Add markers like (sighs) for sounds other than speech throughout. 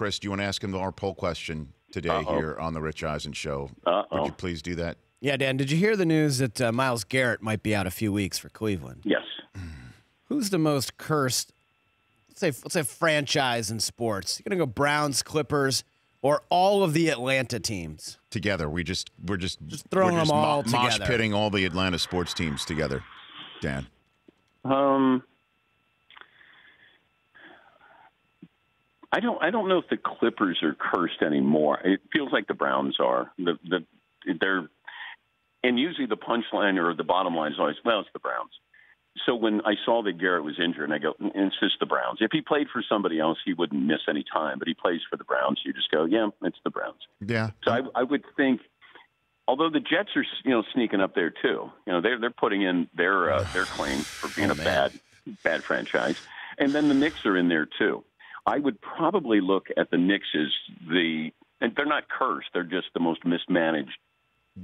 Chris, do you want to ask him our poll question today Uh-oh. here on the Rich Eisen Show? Uh-oh. Would you please do that? Yeah, Dan, did you hear the news that uh, Myles Garrett might be out a few weeks for Cleveland? Yes. (sighs) Who's the most cursed, let's say, let's say franchise in sports? You're going to go Browns, Clippers, or all of the Atlanta teams? Together, we just we're just Just throwing we're just them all mo- mosh pitting all the Atlanta sports teams together. Dan, Um, I don't. I don't know if the Clippers are cursed anymore. It feels like the Browns are. The the they're, and usually the punchline or the bottom line is always, well, it's the Browns. So when I saw that Garrett was injured, and I go, "Mm, it's just the Browns. If he played for somebody else, he wouldn't miss any time. But he plays for the Browns. You just go, yeah, it's the Browns. yeah, So I, I would think, although the Jets are you know sneaking up there too, you know they're they're putting in their uh, their claim for being (sighs) Oh, a man. bad bad franchise, and then the Knicks are in there too. I would probably look at the Knicks as the and they're not cursed; they're just the most mismanaged.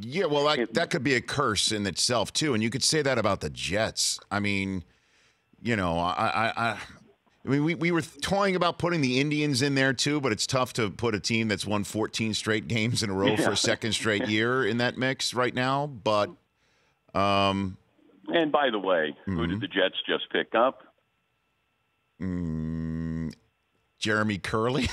yeah. Well, that, that could be a curse in itself too, and you could say that about the Jets. I mean, you know, I, I, I, I mean, we, we were toying about putting the Indians in there too, but it's tough to put a team that's won 14 straight games in a row for a second straight (laughs) year in that mix right now. But um, And by the way, who Mm-hmm. did the Jets just pick up? mm, Jeremy Curley.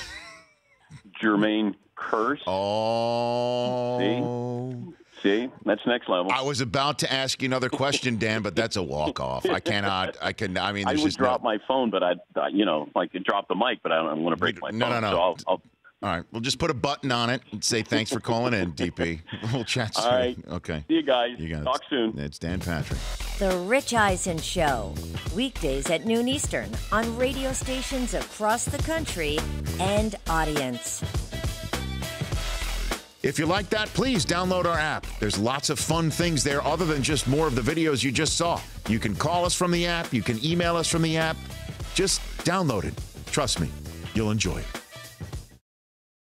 (laughs) Jermaine Curse. Oh. See, See, that's next level. I was about to ask you another question, Dan, but that's a walk off. I cannot. I can. I mean, I would just drop no, my phone, but uh, you know, like drop the mic, but I don't want to break my No, phone. no, no. So I'll, I'll, All right, we'll just put a button on it and say thanks for calling in, DP. (laughs) We'll chat soon. All right. Okay. see you guys. You got it. Talk soon. It's Dan Patrick. The Rich Eisen Show, weekdays at noon Eastern on radio stations across the country and audience. If you like that, please download our app. There's lots of fun things there other than just more of the videos you just saw. You can call us from the app, you can email us from the app. Just download it. Trust me, you'll enjoy it.